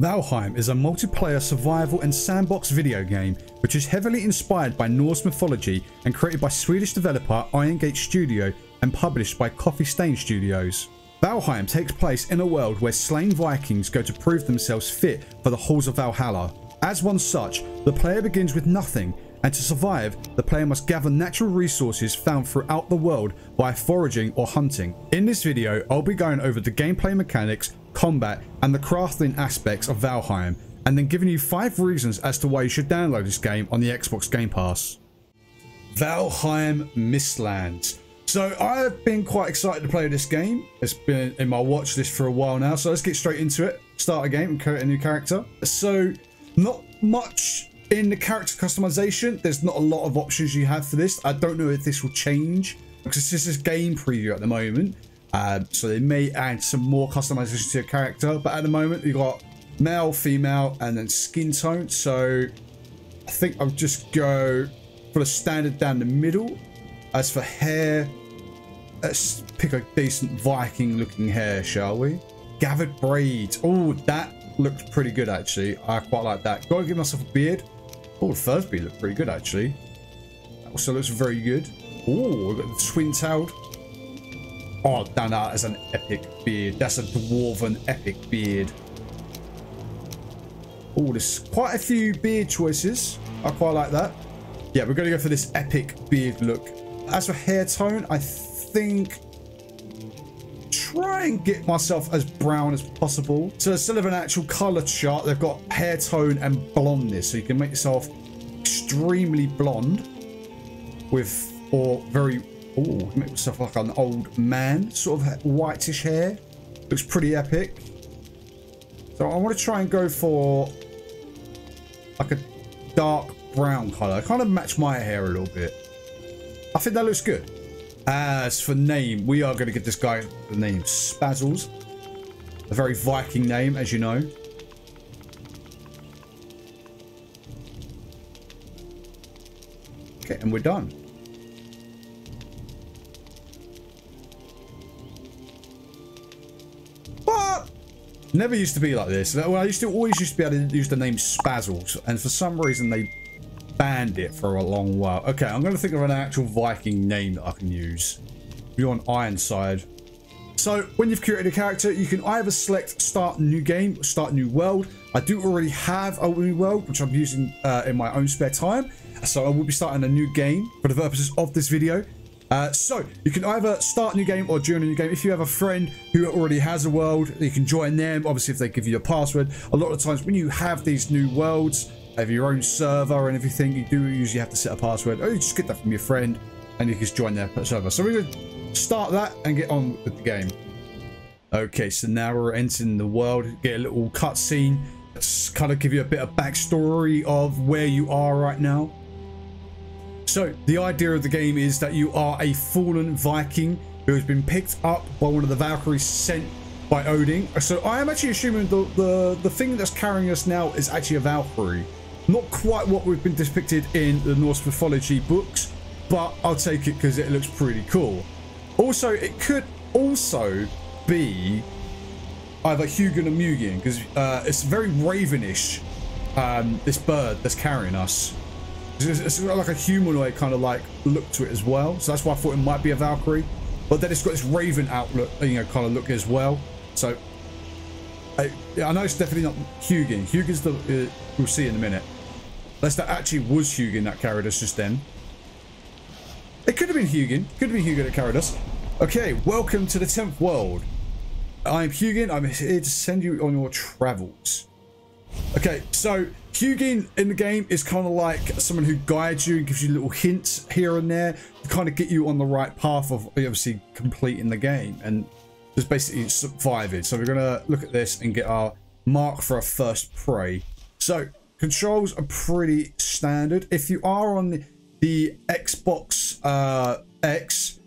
Valheim is a multiplayer survival and sandbox video game which is heavily inspired by Norse mythology and created by Swedish developer Iron Gate Studio and published by Coffee Stain Studios. Valheim takes place in a world where slain Vikings go to prove themselves fit for the halls of Valhalla. As one such, the player begins with nothing and to survive, the player must gather natural resources found throughout the world by foraging or hunting. In this video, I'll be going over the gameplay mechanics, combat, and the crafting aspects of Valheim, and then giving you 5 reasons as to why you should download this game on the Xbox Game Pass. Valheim Mistlands. So I've been quite excited to play this game. It's been in my watch list for a while now, so let's get straight into it. Start a game and create a new character. So not much in the character customization, there's not a lot of options you have for this. I don't know if this will change because this is game preview at the moment. So they may add some more customization to your character. But at the moment, you've got male, female, and then skin tone. So I think I'll just go for the standard down the middle. As for hair, let's pick a decent Viking looking hair, shall we? Gathered braids. Oh, that looked pretty good actually. I quite like that. Gotta give myself a beard. Oh, beard looked pretty good, actually. That also looks very good. Oh, we've got the twin-tailed. Oh, damn, that is an epic beard. That's a dwarven epic beard. Oh, there's quite a few beard choices. I quite like that. Yeah, we're going to go for this epic beard look. As for hair tone, I think try and get myself as brown as possible. So instead of an actual color chart, they've got hair tone and blondness. So you can make yourself extremely blonde with, or very, oh, make yourself like an old man, sort of whitish hair. Looks pretty epic. So I want to try and go for like a dark brown color. Kind of match my hair a little bit. I think that looks good. As for name, we are going to give this guy the name Spazzles. A very Viking name, as you know. Okay, and we're done. Never used to be like this. Well, I used to always used to be able to use the name Spazzles, and for some reason they banned it for a long while. Okay, I'm going to think of an actual Viking name that I can use. Bjorn Ironside. So when you've created a character, you can either select start new game, start new world. I do already have a new world, which I'm using uh, in my own spare time. So I will be starting a new game for the purposes of this video. Uh, so you can either start a new game or join a new game. If you have a friend who already has a world, you can join them. Obviously, if they give you a password, a lot of times when you have these new worlds, have your own server and everything, you do usually have to set a password. Or you just get that from your friend and you can join their server. So we're going to start that and get on with the game. Okay, so now we're entering the world. Get a little cutscene. Kind of give you a bit of backstory of where you are right now. So the idea of the game is that you are a fallen Viking who has been picked up by one of the Valkyries sent by Odin. So I am actually assuming the, the, the thing that's carrying us now is actually a Valkyrie. Not quite what we've been depicted in the Norse mythology books, but I'll take it because it looks pretty cool. Also, it could also be either Hugin or Mugen because uh, it's very ravenish, um, this bird that's carrying us. It's, it's got like a humanoid kind of like look to it as well. So that's why I thought it might be a Valkyrie. But then it's got this raven outlook, you know, kind of look as well. So I, I know it's definitely not Hugin. Hugin's the, uh, we'll see in a minute. Unless that actually was Hugin that carried us just then. It could have been Hugin. Could have been Hugin that carried us. Okay, welcome to the 10th world. I'm Hugin. I'm here to send you on your travels. Okay, so Hugin in the game is kind of like someone who guides you and gives you little hints here and there to kind of get you on the right path of obviously completing the game and just basically surviving. So we're going to look at this and get our mark for our first prey. So Controls are pretty standard. If you are on the Xbox uh, X,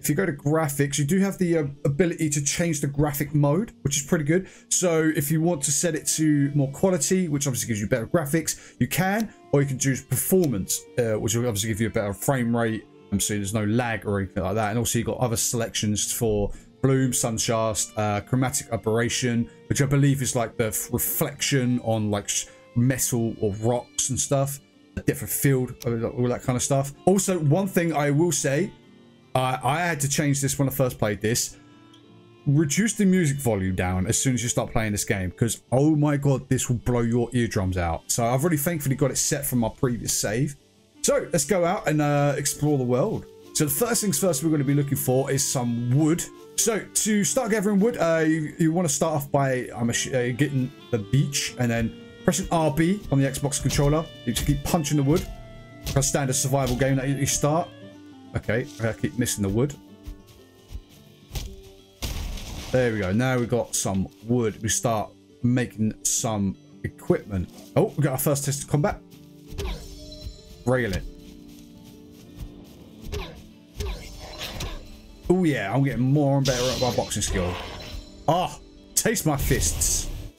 if you go to graphics, you do have the uh, ability to change the graphic mode, which is pretty good. So if you want to set it to more quality, which obviously gives you better graphics, you can, or you can choose performance, uh, which will obviously give you a better frame rate. Um, so there's no lag or anything like that. And also you've got other selections for bloom, sun shafts, uh, chromatic aberration, which I believe is like the reflection on like metal or rocks and stuff, a different field, all that kind of stuff. Also, one thing I will say, uh, I had to change this when I first played this. Reduce the music volume down as soon as you start playing this game because, oh my god, this will blow your eardrums out. So I've already thankfully got it set from my previous save. So let's go out and uh, explore the world. So the first things first we're going to be looking for is some wood. So to start gathering wood, uh, you, you want to start off by um, uh, getting the beach and then pressing RB on the Xbox controller. You just keep punching the wood. A standard survival game that you start. Okay, I keep missing the wood. There we go. Now we've got some wood. We start making some equipment. Oh, we got our first test of combat. Railing. Oh yeah, I'm getting more and better at my boxing skill. Ah, oh, taste my fists.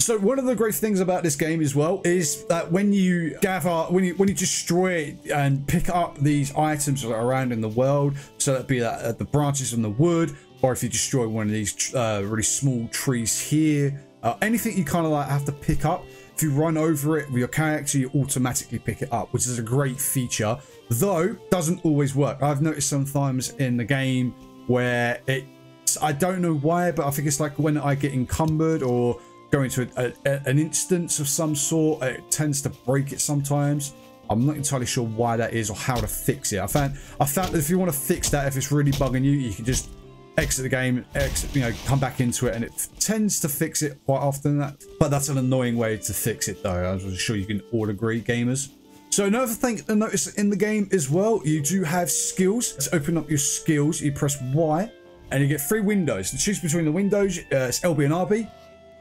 So one of the great things about this game as well is that when you gather, when you when you destroy and pick up these items that are around in the world, so that be that uh, the branches on the wood, or if you destroy one of these uh, really small trees here, uh, anything you kind of like have to pick up. If you run over it with your character, you automatically pick it up, which is a great feature. Though doesn't always work. I've noticed sometimes in the game where it I don't know why, but I think it's like when I get encumbered or go into a, a, an instance of some sort, it tends to break it sometimes. I'm not entirely sure why that is or how to fix it. I found I found that if you want to fix that, if it's really bugging you, you can just exit the game, exit, you know, come back into it, and it tends to fix it quite often. That, but that's an annoying way to fix it, though. I'm sure you can all agree, gamers. So another thing to notice in the game as well, you do have skills. To open up your skills, you press Y and you get three windows. To choose between the windows, uh, it's LB and RB.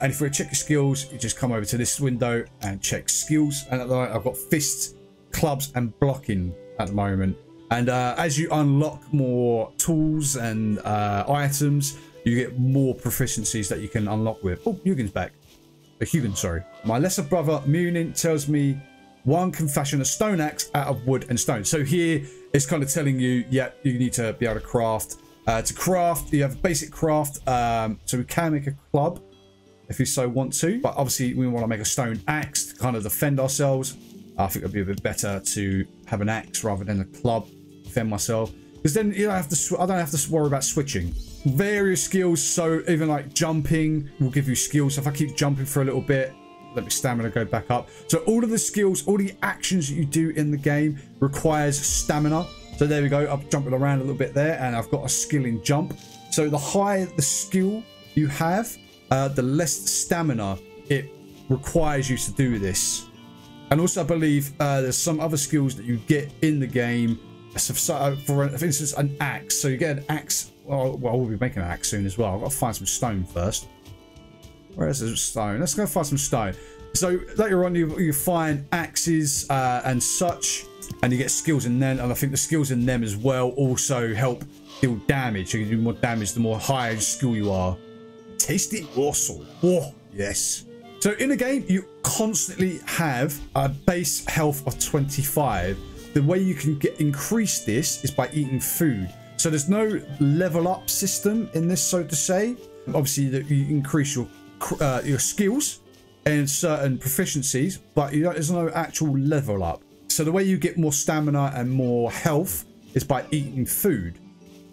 And if we check your skills, you just come over to this window and check skills. And at the moment, I've got fists, clubs, and blocking at the moment. And uh, as you unlock more tools and uh, items, you get more proficiencies that you can unlock with. Oh, Hugin's back. A Hugin, sorry. My lesser brother, Munin, tells me one can fashion a stone axe out of wood and stone. So here it's kind of telling you, yeah, you need to be able to craft. Uh, to craft, you have basic craft. Um, so we can make a club if you so want to. But obviously we want to make a stone axe to kind of defend ourselves. I think it'd be a bit better to have an axe rather than a club defend myself. Because then you don't have to. I don't have to worry about switching. Various skills. So even like jumping will give you skills. So if I keep jumping for a little bit, let me stamina go back up. So all of the skills, all the actions that you do in the game requires stamina. So there we go. I'm jumping around a little bit there and I've got a skill in jump. So the higher the skill you have, uh, the less stamina it requires you to do this. And also I believe uh, there's some other skills that you get in the game. So, uh, for, for instance, an axe. So you get an axe. Well, well, we'll be making an axe soon as well. I've got to find some stone first. Where's the stone? Let's go find some stone. So later on, you, you find axes uh, and such, and you get skills in them. And I think the skills in them as well also help deal damage. So You do more damage the more higher skill you are. Tasty morsel. Oh, yes. So in the game, you constantly have a base health of 25. The way you can get increase this is by eating food. So there's no level up system in this, so to say. Obviously, you increase your uh, your skills and certain proficiencies, but you there's no actual level up. So the way you get more stamina and more health is by eating food.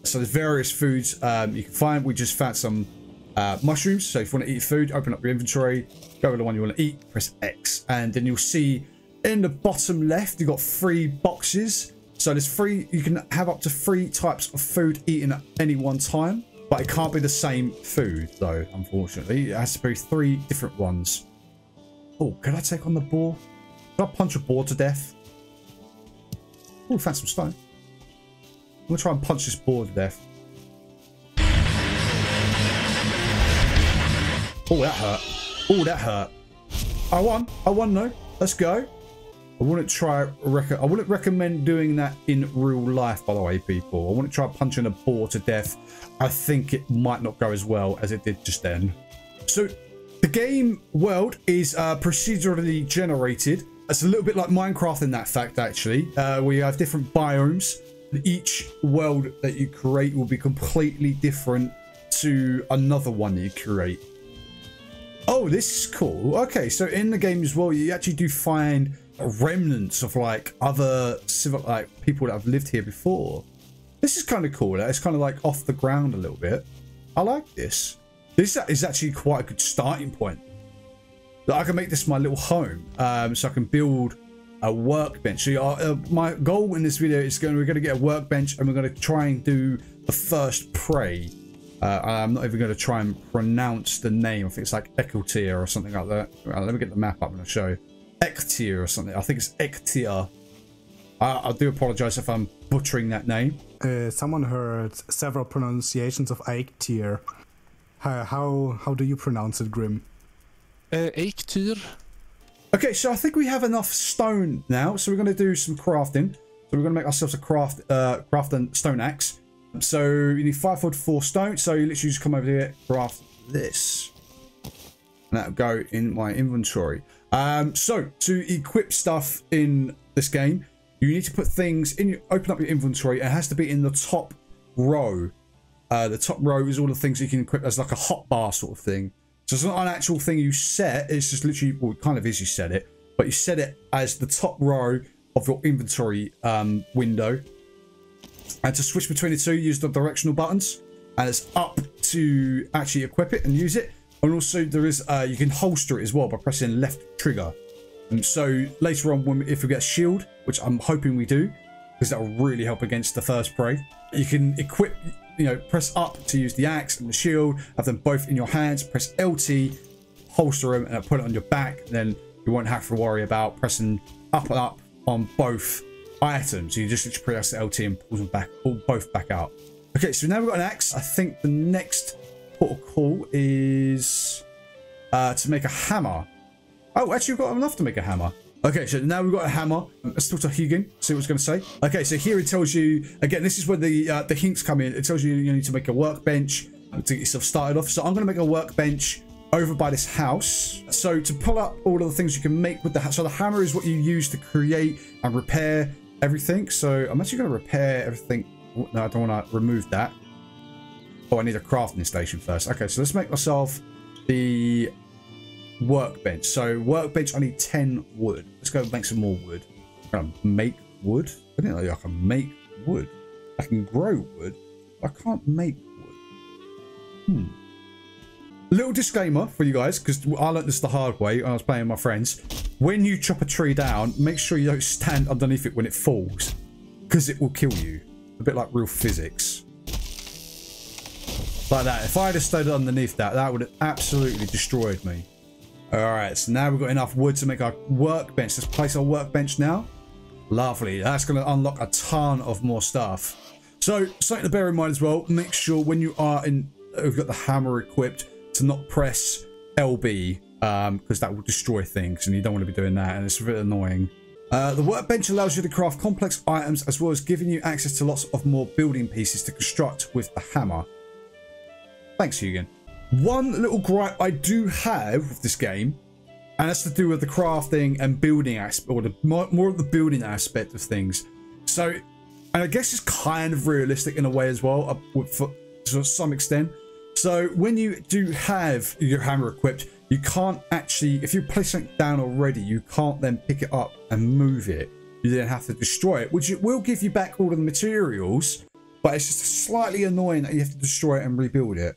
So there's various foods um, you can find. We just found some uh, mushrooms. So if you want to eat food, open up your inventory, go to the one you want to eat, press X, and then you'll see in the bottom left you've got three boxes. So there's three. You can have up to three types of food eaten at any one time. But it can't be the same food, though, unfortunately. It has to be three different ones. Oh, can I take on the boar? Can I punch a boar to death? Oh, found some stone. I'm to try and punch this boar to death. Oh, that hurt. Oh, that hurt. I won. I won, though. Let's go. I wouldn't try. I wouldn't recommend doing that in real life. By the way, people, I wouldn't try punching a boar to death. I think it might not go as well as it did just then. So, the game world is uh, procedurally generated. It's a little bit like Minecraft in that fact, actually. Uh, we have different biomes. Each world that you create will be completely different to another one you create. Oh, this is cool. Okay, so in the game as well, you actually do find remnants of like other civil, like people that have lived here before. This is kind of cool. It's kind of like off the ground a little bit. I like this. This is actually quite a good starting point. That I can make this my little home, um, so I can build a workbench. So uh, my goal in this video is going. We're going to get a workbench, and we're going to try and do the first prey. Uh, I'm not even going to try and pronounce the name. I think it's like Ekeltir or something like that. let me get the map up and I'll show. Ektir or something. I think it's Ektir. I, I do apologize if I'm butchering that name. Uh, someone heard several pronunciations of Eikthyr. How, how, how do you pronounce it, Grim? Uh, Eiktir. Okay, so I think we have enough stone now. So we're going to do some crafting. So we're going to make ourselves a craft, uh, craft and stone axe. So you need five foot four stone. So you literally just come over here, craft this. And that'll go in my inventory. Um, so to equip stuff in this game, you need to put things in your, open up your inventory. It has to be in the top row. Uh, the top row is all the things you can equip as like a hotbar sort of thing. So it's not an actual thing you set. It's just literally, well, it kind of is you set it, but you set it as the top row of your inventory um, window. And to switch between the two, use the directional buttons. And it's up to actually equip it and use it. And also there is, uh, you can holster it as well by pressing left trigger. And so later on, when, if we get shield, which I'm hoping we do, because that will really help against the first prey, you can equip you know, press up to use the axe and the shield, have them both in your hands, press LT, holster them and put it on your back. Then you won't have to worry about pressing up and up on both items. You just press LT and pull them back, pull both back out. Okay, so now we've got an axe. I think the next port of call is uh, to make a hammer. Oh, actually, we've got enough to make a hammer. Okay, so now we've got a hammer. Let's talk to Hugin, see what it's going to say. Okay, so here it tells you, again, this is where the uh, the hints come in. It tells you you need to make a workbench to get yourself started off. So I'm going to make a workbench over by this house. So to pull up all of the things you can make with the So the hammer is what you use to create and repair everything. So I'm actually going to repair everything. No, I don't want to remove that. Oh, I need a crafting station first. Okay, so let's make myself the workbench. So workbench, I need 10 wood. Let's go make some more wood. I'm gonna make wood. I didn't know I can make wood. I can grow wood. I can't make wood. Hmm. Little disclaimer for you guys, because I learned this the hard way when I was playing with my friends. When you chop a tree down, make sure you don't stand underneath it when it falls, because it will kill you. A bit like real physics. Like that. If I had stood underneath that, that would have absolutely destroyed me. Alright, so now we've got enough wood to make our workbench. Let's place our workbench now. Lovely. That's going to unlock a ton of more stuff. So, something to bear in mind as well, make sure when you are in, We've got the hammer equipped, to not press LB, because um, that will destroy things, and you don't want to be doing that, and it's a bit annoying. Uh, the workbench allows you to craft complex items, as well as giving you access to lots of more building pieces to construct with the hammer. Thanks, Hugin. One little gripe I do have with this game, and that's to do with the crafting and building aspect, or the more, more of the building aspect of things. So, and I guess it's kind of realistic in a way as well, uh, for, to some extent. So when you do have your hammer equipped, you can't actually, if you place something down already, you can't then pick it up and move it. You then have to destroy it, which it will give you back all of the materials, but it's just slightly annoying that you have to destroy it and rebuild it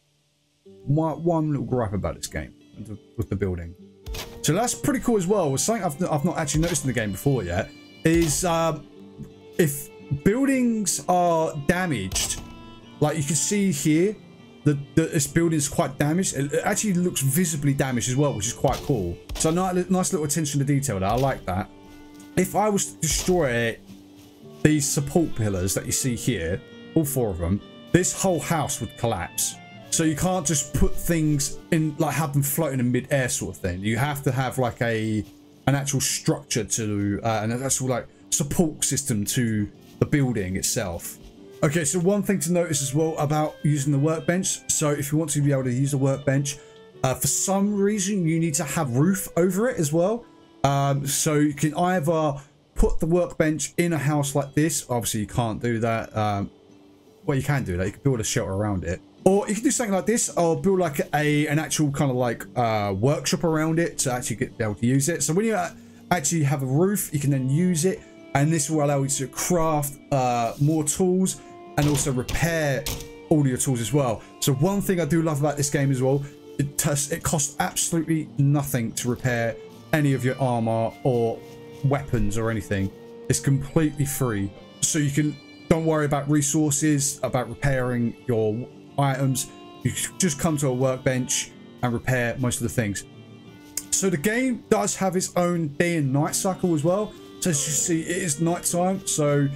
one, one little gripe about this game with the building. So that's pretty cool as well. Something I've, I've not actually noticed in the game before yet is um, if buildings are damaged, like you can see here, the, the, this building is quite damaged. It, it actually looks visibly damaged as well, which is quite cool. So nice, nice little attention to detail there. I like that. If I was to destroy these support pillars that you see here, all four of them, this whole house would collapse. So you can't just put things in, like have them floating in mid-air sort of thing. You have to have like a an actual structure to, uh, an actual like support system to the building itself. Okay, so one thing to notice as well about using the workbench. So if you want to be able to use a workbench, uh, for some reason you need to have roof over it as well. Um, so you can either put the workbench in a house like this. Obviously you can't do that. Um, well, you can do that. You can build a shelter around it Or you can do something like this, or build like a an actual kind of like uh, workshop around it to actually get be able to use it. So when you uh, actually have a roof, you can then use it, and this will allow you to craft uh, more tools and also repair all your tools as well. So one thing I do love about this game as well, it, it costs absolutely nothing to repair any of your armor or weapons or anything. It's completely free. So you can don't worry about resources, about repairing your items. You just come to a workbench and repair most of the things. So the game does have its own day and night cycle as well. So as you see, it is nighttime. So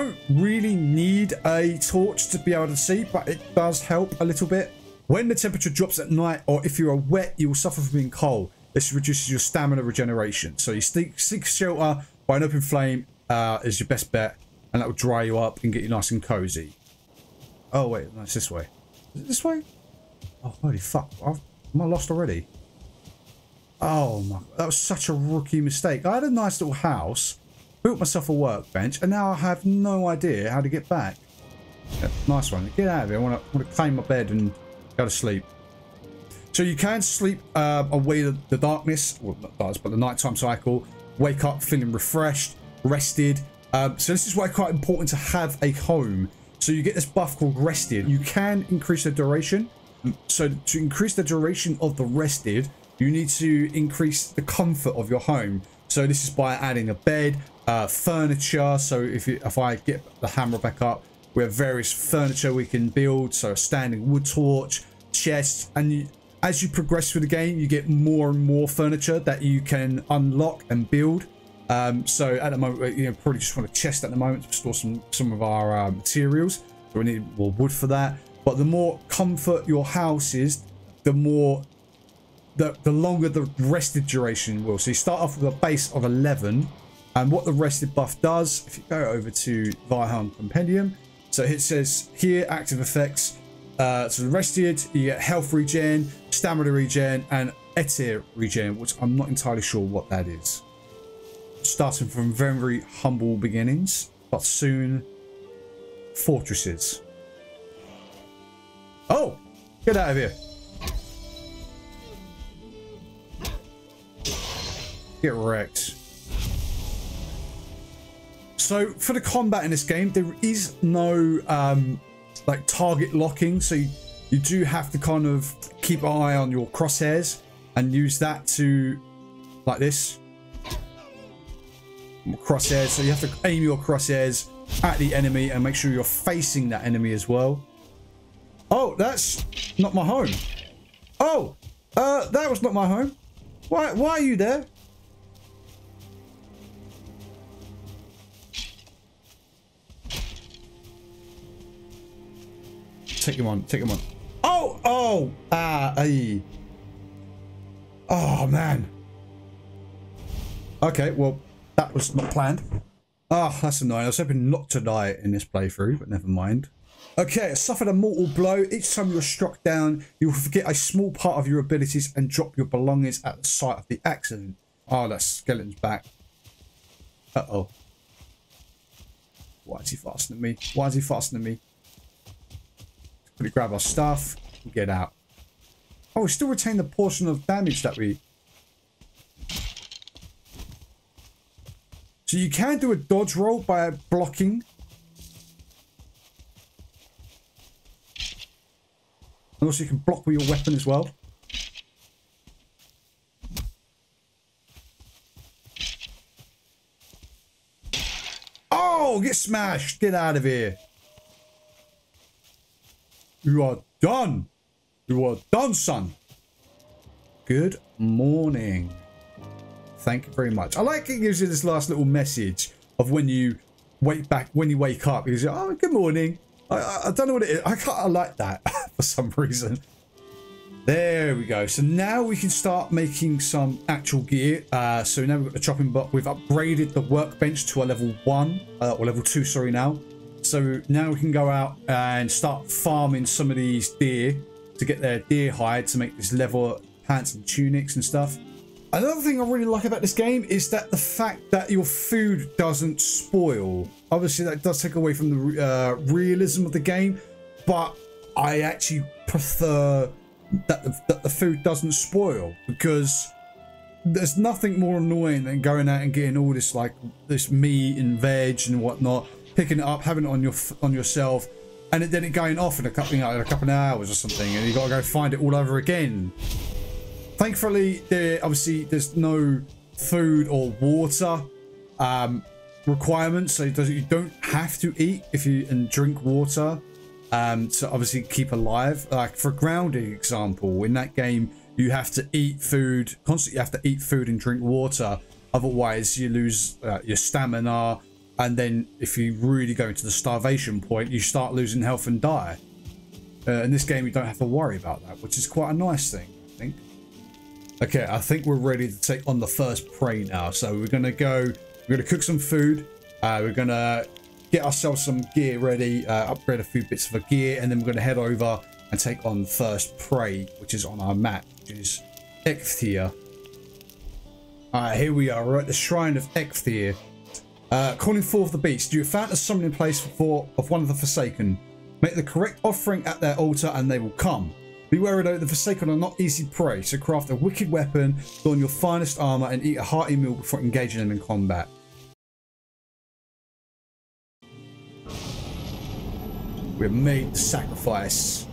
don't really need a torch to be able to see, but it does help a little bit. When the temperature drops at night, or if you are wet, you will suffer from being cold. This reduces your stamina regeneration. So you seek, seek shelter by an open flame uh, is your best bet, and that will dry you up and get you nice and cozy. Oh wait, no, it's this way. Is it this way? Oh holy fuck! I've, am I lost already? Oh my, that was such a rookie mistake. I had a nice little house, built myself a workbench, and now I have no idea how to get back. Yeah, nice one. Get out of here. I want to, want to claim my bed and go to sleep. So you can sleep uh, away the, the darkness, well not darkness, but the nighttime cycle. Wake up feeling refreshed, rested. Um, so this is why it's quite important to have a home. So you get this buff called rested. You can increase the duration. So to increase the duration of the rested, you need to increase the comfort of your home. So this is by adding a bed, uh, furniture. So if you, if I get the hammer back up, we have various furniture we can build. So a standing wood torch, chests, and you, as you progress through the game, you get more and more furniture that you can unlock and build. Um, so at the moment, you know, probably just want a chest at the moment to store some some of our uh, materials. So we need more wood for that. But the more comfort your house is, the more the the longer the rested duration will. So you start off with a base of 11, and what the rested buff does, if you go over to Valheim Compendium, so it says here active effects. Uh, so rested, you get health regen, stamina regen, and eitr regen, which I'm not entirely sure what that is. Starting from very, very humble beginnings, but soon fortresses. Oh, get out of here. Get wrecked. So for the combat in this game, there is no um, like target locking. So you, you do have to kind of keep an eye on your crosshairs and use that to like this. Crosshairs. So you have to aim your crosshairs at the enemy and make sure you're facing that enemy as well. Oh, that's not my home. Oh, uh, that was not my home. Why, why are you there? Take him on, take him on. Oh, oh, ah, aye. Oh, man. Okay, well, that was not planned. Ah, oh, that's annoying. I was hoping not to die in this playthrough, but never mind. Okay, suffered a mortal blow. Each time you're struck down, you will forget a small part of your abilities and drop your belongings at the site of the accident. Oh, that skeleton's back. Uh-oh. Why is he fastening me? Why is he fastening me? Quickly grab our stuff and get out. Oh, we still retain the portion of damage that we... So you can do a dodge roll by blocking. And also you can block with your weapon as well. Oh, get smashed. Get out of here. You are done. You are done, son. Good morning. Thank you very much. I like it gives you this last little message of when you wake back, when you wake up, because you're, oh, good morning. I, I, I, don't know what it is. I can't, I like that for some reason. There we go. So now we can start making some actual gear. Uh, so now we've got the chopping block. We've upgraded the workbench to a level one, uh, or level two, sorry, now. So now we can go out and start farming some of these deer to get their deer hide to make this leather pants and tunics and stuff. Another thing I really like about this game is that the fact that your food doesn't spoil. Obviously, that does take away from the uh, realism of the game, but I actually prefer that the, that the food doesn't spoil because there's nothing more annoying than going out and getting all this like this meat and veg and whatnot, picking it up, having it on your on yourself, and then it going off in a couple, you know, in a couple of hours or something, and you got to go find it all over again. Thankfully, there obviously there's no food or water um, requirements, so you don't have to eat if you and drink water um, to obviously keep alive. Like for grounding example, in that game, you have to eat food constantly. You have to eat food and drink water, otherwise you lose uh, your stamina. And then if you really go into the starvation point, you start losing health and die. Uh, in this game, you don't have to worry about that, which is quite a nice thing, I think. Okay, I think we're ready to take on the first prey now. So we're gonna go. We're gonna cook some food. Uh, we're gonna get ourselves some gear ready, uh, upgrade a few bits of a gear, and then we're going to head over and take on first prey, which is on our map, which is Eikthyr. Alright, here we are. We're at the Shrine of Eikthyr. Uh, calling forth the beast. You have found a summoning place for of one of the Forsaken. Make the correct offering at their altar and they will come. Beware though, the Forsaken are not easy prey, so craft a wicked weapon, don your finest armor, and eat a hearty meal before engaging them in combat. We've made the sacrifice.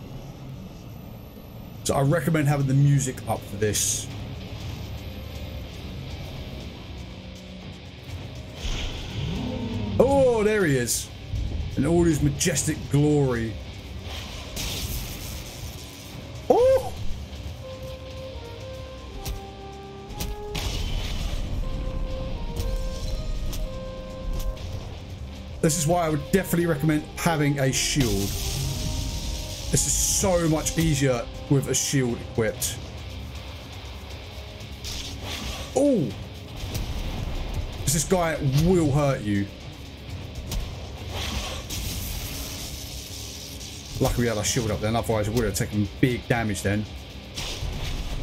So I recommend having the music up for this. He is. In all his majestic glory. Oh! This is why I would definitely recommend having a shield. This is so much easier with a shield equipped. Oh! This guy will hurt you. Luckily we had our shield up then, otherwise it would have taken big damage then.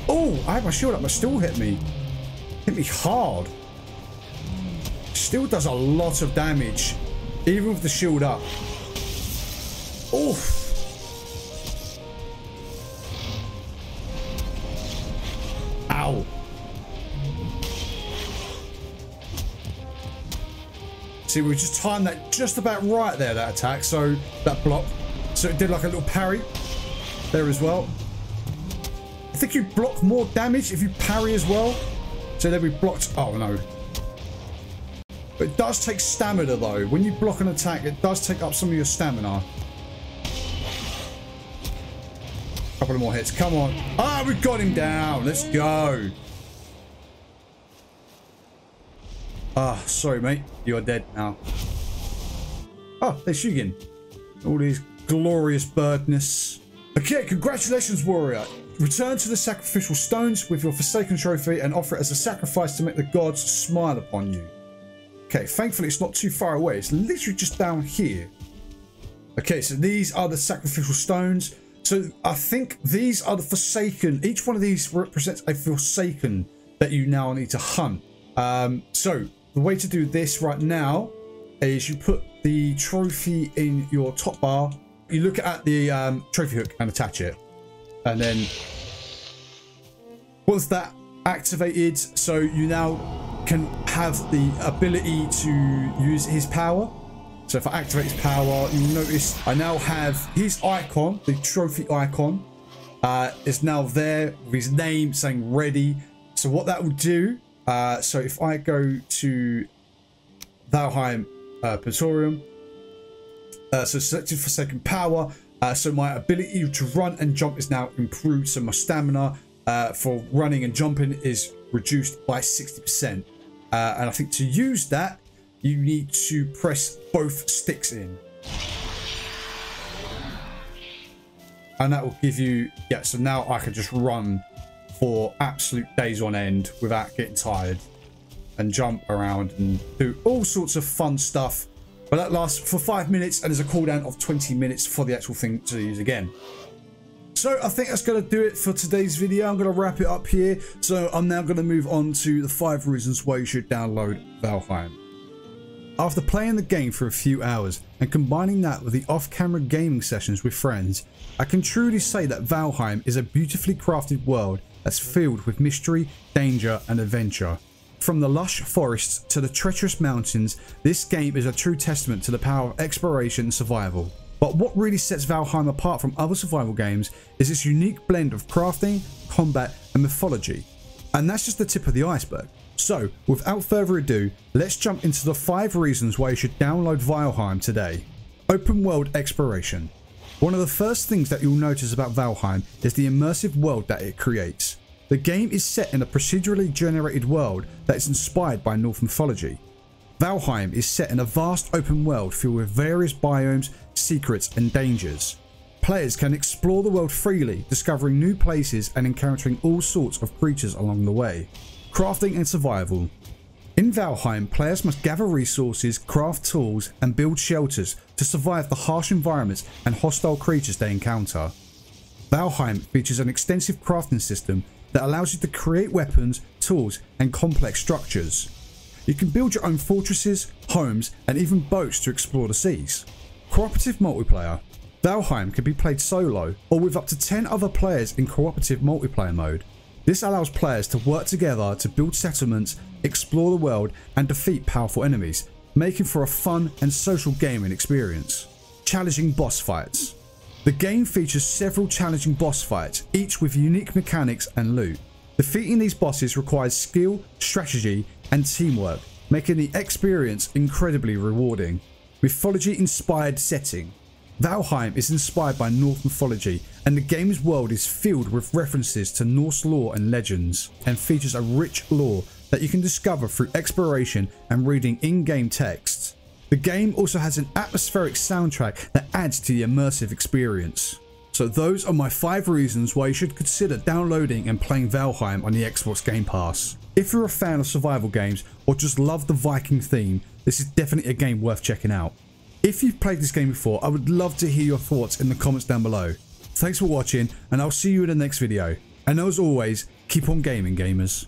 Oh, I had my shield up, but still hit me. Hit me hard. Still does a lot of damage. Even with the shield up. Oof. Ow. See, we just timed that just about right there, that attack. So, that block. So it did like a little parry there as well. I think you block more damage if you parry as well. So then we blocked... Oh, no. It does take stamina though. When you block an attack, it does take up some of your stamina. Couple of more hits. Come on. Ah, we got him down. Let's go. Ah, sorry, mate. You're dead now. Oh, there's Shugin. All these glorious birdness. Okay, congratulations, warrior. Return to the sacrificial stones with your Forsaken trophy and offer it as a sacrifice to make the gods smile upon you. Okay, thankfully it's not too far away. It's literally just down here. Okay, so these are the sacrificial stones. So I think these are the Forsaken. Each one of these represents a Forsaken that you now need to hunt. Um, so the way to do this right now is you put the trophy in your top bar. You look at the um, trophy hook and attach it. And then once that activated, so you now can have the ability to use his power. So if I activate his power, you'll notice I now have his icon, the trophy icon, uh, is now there with his name saying ready. So what that will do, uh, so if I go to Valheim uh, Praetorium, uh, so selected for second power, uh, so my ability to run and jump is now improved. So my stamina uh, for running and jumping is reduced by 60%. Uh, and I think to use that, you need to press both sticks in. And that will give you, yeah, so now I can just run for absolute days on end without getting tired and jump around and do all sorts of fun stuff. But that lasts for five minutes and there's a cooldown of 20 minutes for the actual thing to use again. So I think that's going to do it for today's video. I'm going to wrap it up here. So I'm now going to move on to the five reasons why you should download Valheim. After playing the game for a few hours and combining that with the off-camera gaming sessions with friends, I can truly say that Valheim is a beautifully crafted world that's filled with mystery, danger and adventure. From the lush forests to the treacherous mountains, this game is a true testament to the power of exploration and survival. But what really sets Valheim apart from other survival games is its unique blend of crafting, combat and mythology. And that's just the tip of the iceberg. So, without further ado, let's jump into the 5 reasons why you should download Valheim today. Open World Exploration One of the first things that you'll notice about Valheim is the immersive world that it creates. The game is set in a procedurally generated world that is inspired by Norse mythology. Valheim is set in a vast open world filled with various biomes, secrets and dangers. Players can explore the world freely, discovering new places and encountering all sorts of creatures along the way. Crafting and survival. In Valheim, players must gather resources, craft tools, and build shelters to survive the harsh environments and hostile creatures they encounter. Valheim features an extensive crafting system that allows you to create weapons, tools, and complex structures. You can build your own fortresses, homes, and even boats to explore the seas. Cooperative multiplayer. Valheim can be played solo or with up to 10 other players in cooperative multiplayer mode. This allows players to work together to build settlements, explore the world and defeat powerful enemies, making for a fun and social gaming experience. Challenging boss fights. The game features several challenging boss fights, each with unique mechanics and loot. Defeating these bosses requires skill, strategy and teamwork, making the experience incredibly rewarding. Mythology inspired setting. Valheim is inspired by Norse mythology, and the game's world is filled with references to Norse lore and legends, and features a rich lore that you can discover through exploration and reading in-game texts. The game also has an atmospheric soundtrack that adds to the immersive experience. So those are my 5 reasons why you should consider downloading and playing Valheim on the Xbox Game Pass. If you're a fan of survival games or just love the Viking theme, this is definitely a game worth checking out. If you've played this game before, I would love to hear your thoughts in the comments down below. Thanks for watching, and I'll see you in the next video. And as always, keep on gaming, gamers.